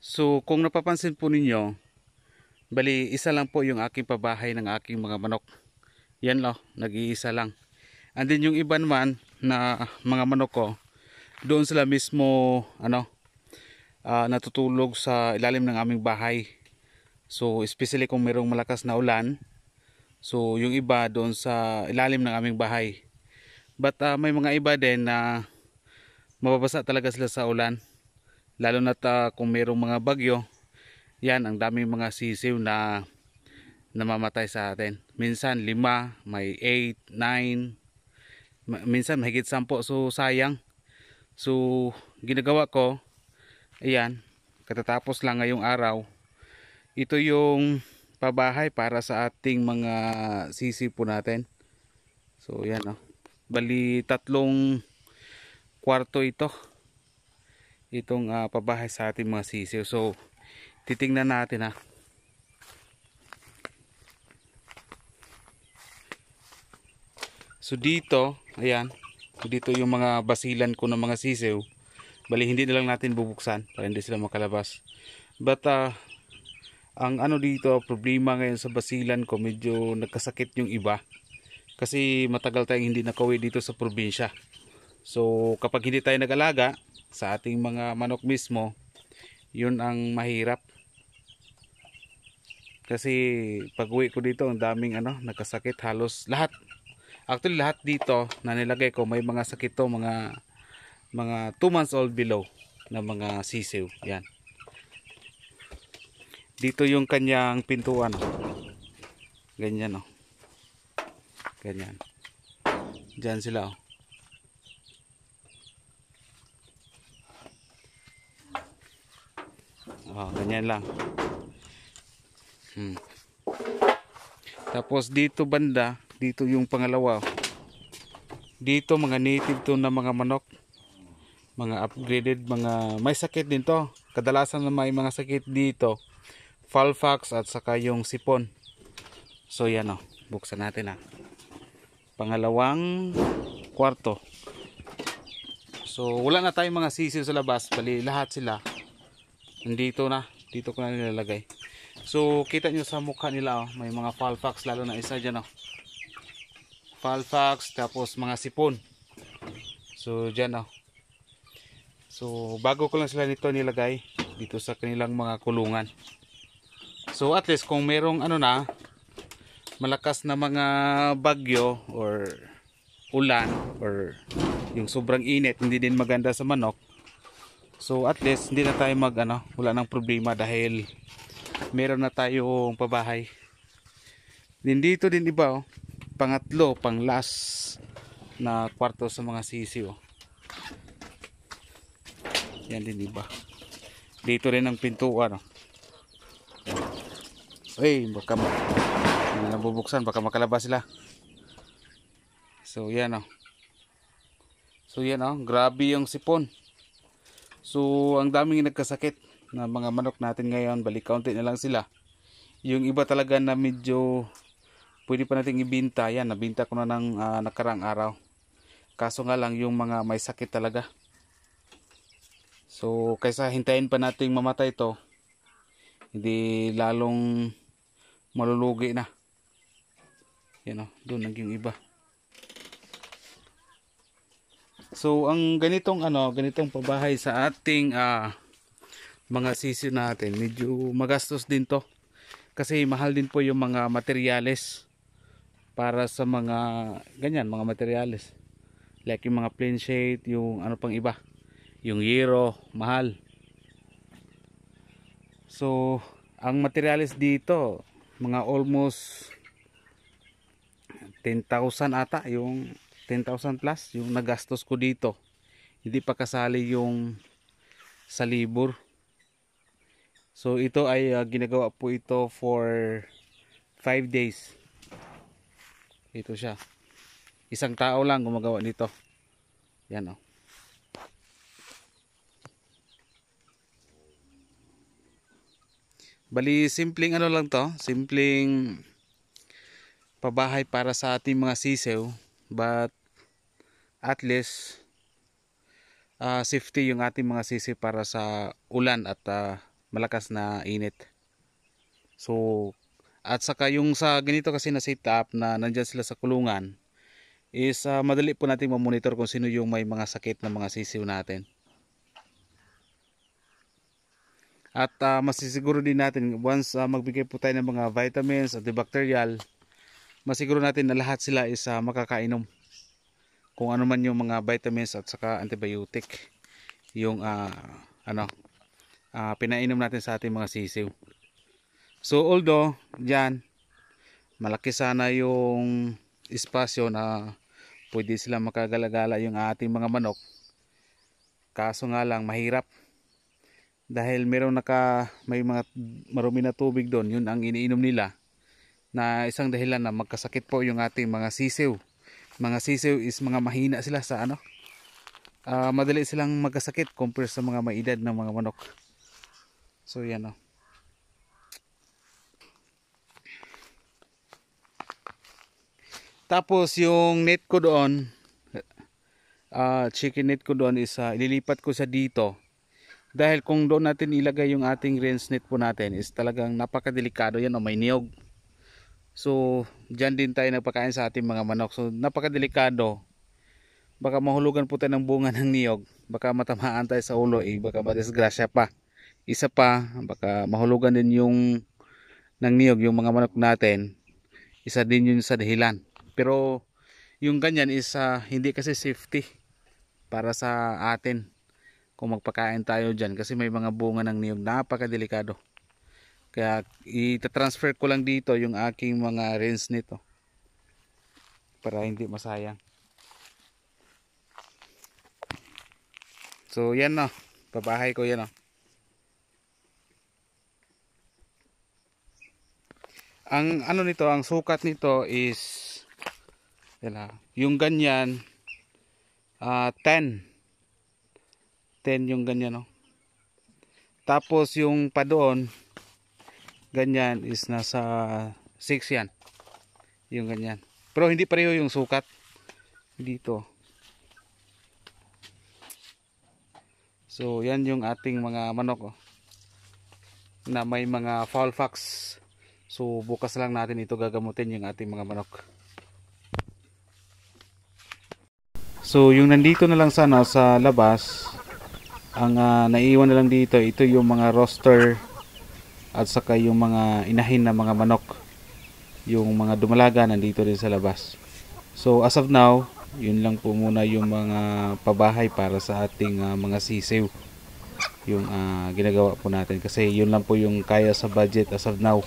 So kung napapansin po ninyo, bali isa lang po yung aking pabahay ng aking mga manok. Yan lo, nag-iisa lang. And then yung iba naman na mga manok ko, doon sila mismo ano, ah, natutulog sa ilalim ng aming bahay. So especially kung mayroong malakas na ulan, so yung iba doon sa ilalim ng aming bahay. But ah, may mga iba din na mababasa talaga sila sa ulan lalo na kung mayroong mga bagyo yan ang daming mga sisiw na namamatay sa atin. Minsan lima may 8, 9 ma- minsan mahigit 10 so sayang. So ginagawa ko ayan katatapos lang ngayong araw ito yung pabahay para sa ating mga sisiw po natin. So yan oh. bali tatlong kwarto ito itong ah, pabahay sa ating mga sisiw. So, titingnan natin ha. So dito, ayan, dito yung mga basilan ko ng mga sisiw. Bali hindi na lang natin bubuksan para hindi sila makalabas. But ah, ang ano dito, problema ngayon sa basilan ko, medyo nagkasakit yung iba. Kasi matagal tayong hindi nakauwi dito sa probinsya. So kapag hindi tayo nag-alaga sa ating mga manok mismo, yun ang mahirap. Kasi pag uwi ko dito, ang daming ano, nagkasakit halos lahat. Actually lahat dito na nilagay ko may mga sakit to, mga mga 2 months old below na mga sisiw. Yan. Dito yung kanyang pintuan. Ganyan oh. Ganyan. Diyan sila oh. Oh, ganyan lang. Hmm. Tapos dito banda, dito yung pangalawa. Dito mga native to na mga manok. Mga upgraded, mga may sakit din to. Kadalasan na may mga sakit dito. Falfax at saka yung sipon. So yan oh, buksan natin ah. Pangalawang kwarto. So wala na tayong mga sisiw sa labas, bali lahat sila nandito na. Dito ko na nilalagay. So kita nyo sa mukha nila oh, may mga falfax lalo na isa dyan oh. falfax tapos mga sipon. So dyan oh. so bago ko lang sila nito nilagay dito sa kanilang mga kulungan. So at least kung merong ano na malakas na mga bagyo or ulan or yung sobrang init hindi din maganda sa manok So at least hindi na tayo mag ano, wala nang problema dahil meron na tayong pabahay. Din dito din iba oh, pangatlo, pang last na kwarto sa mga sisi oh. Yan din iba. Dito rin ang pintuan oh. Ay, baka nabubuksan, baka makalabas sila. So yan oh. So yan oh, grabe yung sipon. So, ang daming nagkasakit na mga manok natin ngayon, balik kaunti na lang sila. Yung iba talaga na medyo pwede pa nating ibinta, yan, nabinta ko na ng uh, nakarang araw. Kaso nga lang yung mga may sakit talaga. So, kaysa hintayin pa nating mamatay to, hindi lalong malulugi na. Yan o, doon naging iba. So ang ganitong ano, ganitong pabahay sa ating uh, mga sisi natin, medyo magastos din to. Kasi mahal din po yung mga materyales para sa mga ganyan, mga materyales. Like yung mga plain shade, yung ano pang iba. Yung yero, mahal. So, ang materyales dito, mga almost 10,000 ata yung 10,000 plus yung nagastos ko dito. Hindi pa kasali yung sa libur so ito ay uh, ginagawa po ito for 5 days. Ito siya. Isang tao lang gumagawa nito. Yan o oh. bali simpleng ano lang to. Simpleng pabahay para sa ating mga sisew but at least uh, safety yung ating mga sisi para sa ulan at uh, malakas na init. So at saka yung sa ganito kasi na setup na nandyan sila sa kulungan is uh, madali po natin mamonitor kung sino yung may mga sakit na mga sisiw natin. At uh, masisiguro din natin once uh, magbigay po tayo ng mga vitamins, antibacterial, masiguro natin na lahat sila is uh, makakainom. Kung ano man yung mga vitamins at saka antibiotic yung uh, ano uh, pinainom natin sa ating mga sisiw. So although diyan malaki sana yung espasyo na pwede sila makagalagala yung ating mga manok. Kaso nga lang mahirap. Dahil meron naka may mga marumi na tubig doon, yun ang iniinom nila na isang dahilan na magkasakit po yung ating mga sisiw. Mga sisiw is mga mahina sila sa ano. Uh, madali silang magkasakit compare sa mga maedad ng mga manok. So yan o. Oh. Tapos yung net ko doon, uh, chicken net ko doon is uh, ililipat ko sa dito. Dahil kung doon natin ilagay yung ating rinse net po natin is talagang napakadelikado yan o may niyog. So dyan din tayo nagpakain sa ating mga manok. So napakadelikado. Baka mahulugan po tayo ng bunga ng niyog. Baka matamaan tayo sa ulo eh. Baka madisgrasya pa. Isa pa, baka mahulugan din yung ng niyog yung mga manok natin. Isa din yun sa dahilan pero yung ganyan is uh, hindi kasi safety para sa atin kung magpakain tayo dyan kasi may mga bunga ng niyog napakadelikado kaya itatransfer ko lang dito yung aking mga rinse nito para hindi masayang so yan no pabahay ko yan no ang ano nito ang sukat nito is yan ha. Yung ganyan, uh, 10. 10 yung ganyan, no? Tapos yung pa doon, ganyan is nasa 6 yan. Yung ganyan. Pero hindi pareho yung sukat. Dito. So, yan yung ating mga manok, oh. Na may mga foul fox. So, bukas lang natin ito gagamutin yung ating mga manok. So yung nandito na lang sana sa labas, ang uh, naiwan na lang dito, ito yung mga roster at saka yung mga inahin na mga manok. Yung mga dumalaga nandito din sa labas. So as of now, yun lang po muna yung mga pabahay para sa ating uh, mga sisiw. Yung uh, ginagawa po natin kasi yun lang po yung kaya sa budget as of now.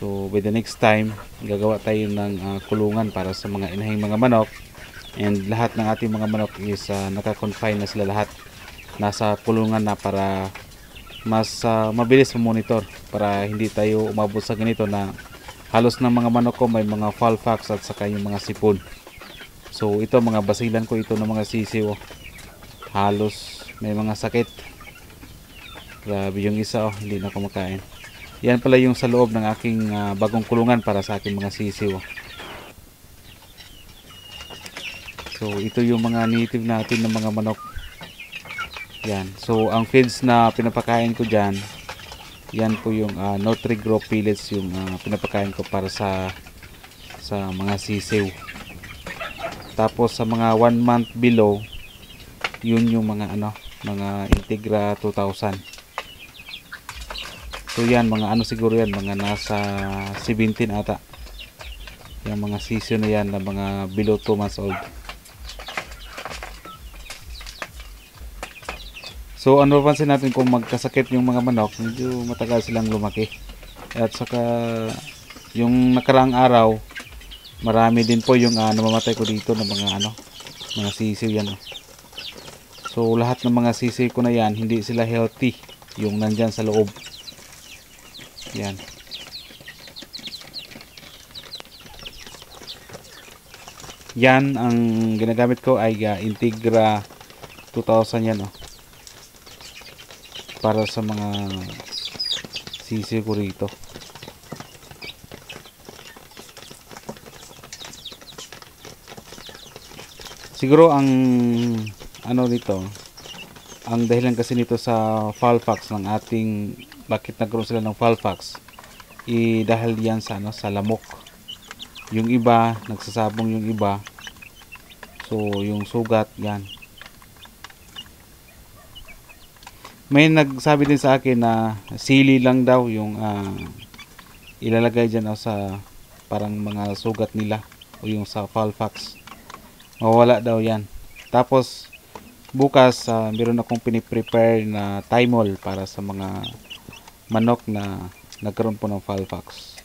So by the next time, gagawa tayo ng uh, kulungan para sa mga inahing mga manok and lahat ng ating mga manok is uh, naka-confine na sila lahat nasa kulungan na para mas uh, mabilis monitor para hindi tayo umabot sa ganito na halos ng mga manok ko may mga fall fox at saka yung mga sipon so ito mga basilan ko ito ng mga sisiw oh. halos may mga sakit grabe yung isa oh hindi na kumakain yan pala yung sa loob ng aking uh, bagong kulungan para sa aking mga sisiw oh. So ito yung mga native natin ng mga manok. Yan. So ang feeds na pinapakain ko diyan, yan po yung uh, Nutri-Grow pellets yung uh, pinapakain ko para sa sa mga sisiw. Tapos sa mga 1 month below, yun yung mga ano, mga Integra 2000. So yan, mga ano siguro yan, mga nasa 17 ata. Yung mga sisiw na yan na mga below 2 months old. So ano pansin natin kung magkasakit yung mga manok, medyo matagal silang lumaki. At saka yung nakaraang araw, marami din po yung uh, namamatay ko dito ng mga ano, mga sisiw yan. Oh. So lahat ng mga sisiw ko na yan, hindi sila healthy yung nandyan sa loob. Yan. Yan ang ginagamit ko ay uh, Integra 2000 yan oh para sa mga sisi ko siguro ang ano dito ang dahilan kasi nito sa Falfax ng ating bakit nagkaroon sila ng Falfax i dahil yan sa ano sa lamok. Yung iba nagsasabong yung iba. So yung sugat yan may nagsabi din sa akin na sili lang daw yung ah, ilalagay dyan sa parang mga sugat nila o yung sa Falfax mawala daw yan. Tapos bukas ah, meron akong piniprepare na thymol para sa mga manok na nagkaroon po ng Falfax